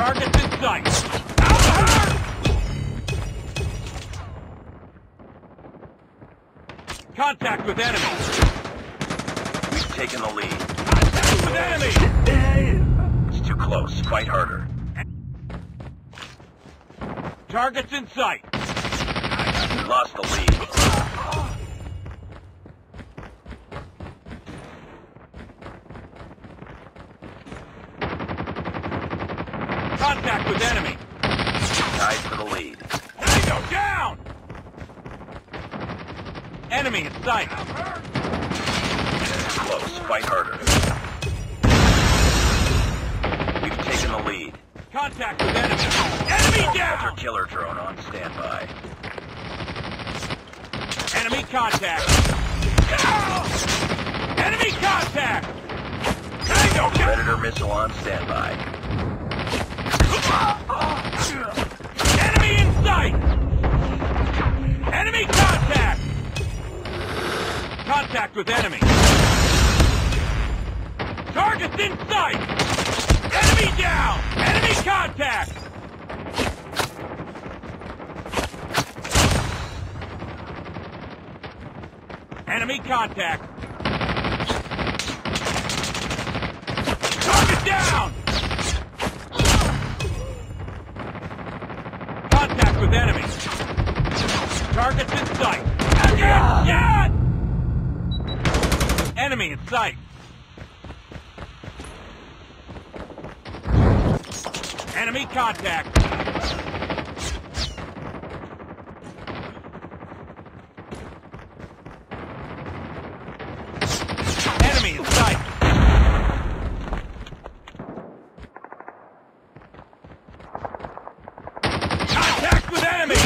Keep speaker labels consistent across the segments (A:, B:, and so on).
A: Targets in sight. Out Contact with enemy.
B: We've taken the lead.
A: Contact with enemy.
B: It's too close. Fight harder.
A: Targets in sight.
B: We lost the lead.
A: Contact with enemy.
B: Tied for the lead.
A: Tango down! Enemy in sight.
B: Close. Fight harder. We've taken the lead.
A: Contact with enemy. Enemy
B: Hunter
A: down!
B: killer drone on standby.
A: Enemy contact. Enemy contact!
B: Predator missile on standby.
A: Contact with enemy. Targets in sight! Enemy down! Enemy contact! Enemy contact! Target down! Contact with enemy. Targets in sight. Shot! Enemy in sight. Enemy contact. Enemy in sight. Contact with enemy!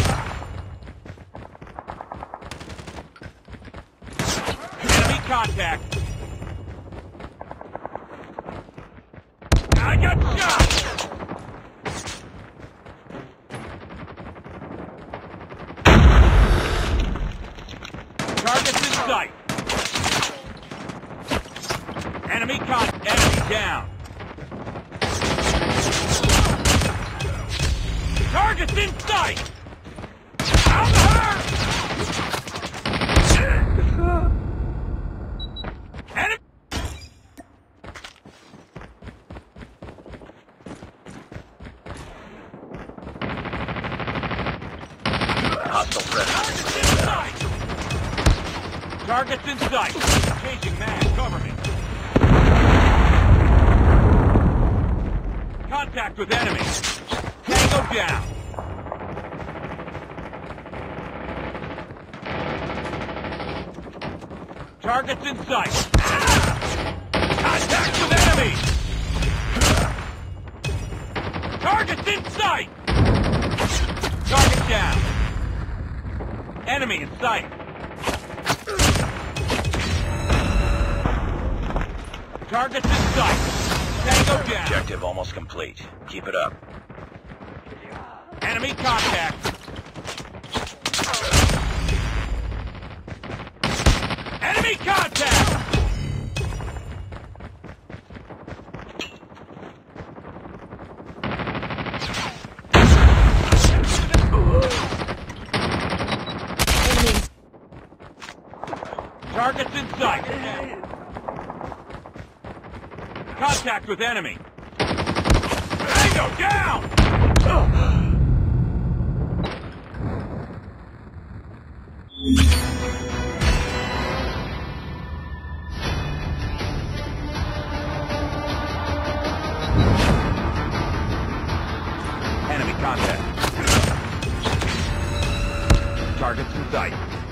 A: Enemy contact! I got shot! Targets in sight! Enemy con- enemy down! Targets in sight! I'm hurt! Enemy!
B: Hostile predator.
A: Targets in sight! Changing mag, cover me. Contact with enemy. Tango down. Targets in sight. Contact with enemy. Targets in sight. Target down. Enemy in sight. Targets in sight. Tango down.
B: Objective almost complete. Keep it up.
A: Enemy contact. Enemy contact! Targets in sight. Contact with enemy. Tango down! Enemy contact. Targets in sight.